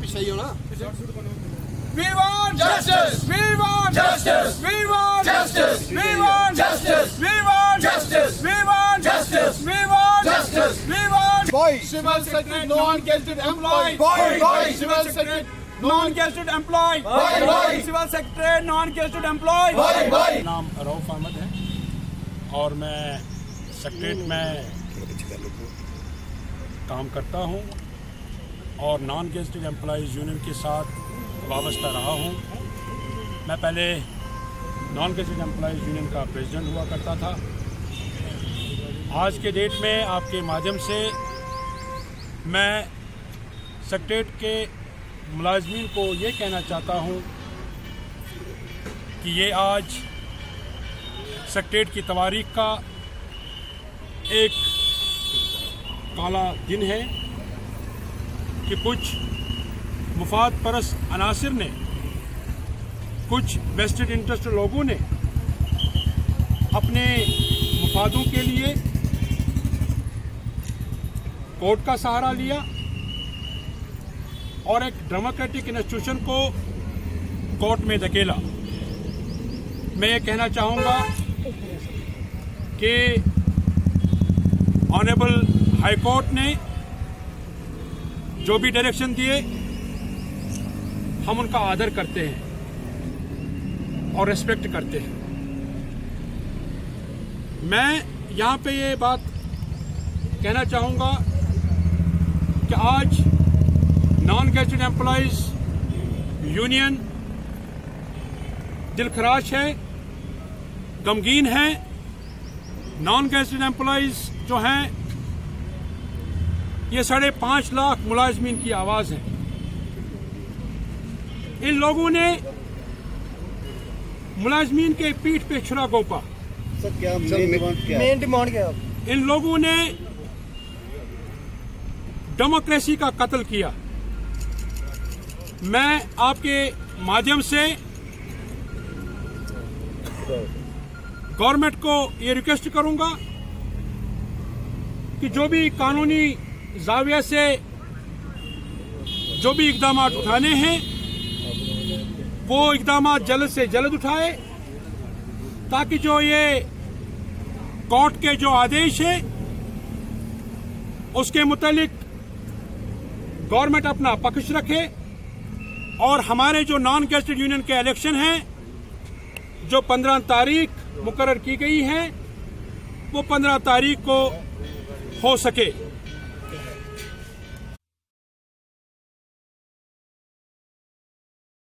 Hamaji pichayo na. We want Justice! We want Justice! We want Justice! We want Justice! We want Justice! We want Justice! We want Justice! We want Boy. Civil Secretary non-gazetted employee. Boy, boy. Civil Secretary non-gazetted employee. Boy, boy. Civil secretary non-gazetted employee. Bye, bye! नाम रऊफ अहमद है और मैं secret में काम करता हूँ और non gazetted employees union के साथ वाबस्ता रहा हूँ। मैं पहले नॉन गेस्टेड एम्प्लॉज़ यूनियन का प्रेसिडेंट हुआ करता था। आज के डेट में आपके माध्यम से मैं सेक्रेट के मुलाजमीन को ये कहना चाहता हूँ कि ये आज सेक्रेट की तवारीख का एक काला दिन है। कि कुछ मुफाद परस अनासर ने, कुछ वेस्टेड इंटरेस्ट लोगों ने अपने मुफादों के लिए कोर्ट का सहारा लिया और एक डेमोक्रेटिक इंस्टीट्यूशन को कोर्ट में धकेला। मैं ये कहना चाहूँगा कि ऑनरेबल हाई कोर्ट ने जो भी डायरेक्शन दिए, हम उनका आदर करते हैं और रेस्पेक्ट करते हैं। मैं यहाँ पे ये बात कहना चाहूँगा कि आज नॉन गेस्टेड एम्प्लॉयज़ यूनियन दिलखराश है, गमगीन है। नॉन गेस्टेड एम्प्लॉयज़ जो हैं ये साढ़े पाँच लाख मुलाजमीन की आवाज़ है। इन लोगों ने मुलाजमीन के पीठ पे छुरा गोपा। मेन डिमांड क्या? मेन डिमांड क्या इन लोगों ने डेमोक्रेसी का कत्ल किया। मैं आपके माध्यम से गवर्नमेंट को ये रिक्वेस्ट करूँगा कि जो भी कानूनी जाविया से जो भी इकदाम उठाने हैं, वो इकदाम जल्द से जल्द उठाए, ताकि जो ये कोर्ट के जो आदेश है, उसके मुतालिक गवर्नमेंट अपना पक्ष रखे और हमारे जो नॉन गेस्टेड यूनियन के इलेक्शन हैं, जो 15 तारीख मुकर्र की गई है, वो 15 तारीख को हो सके।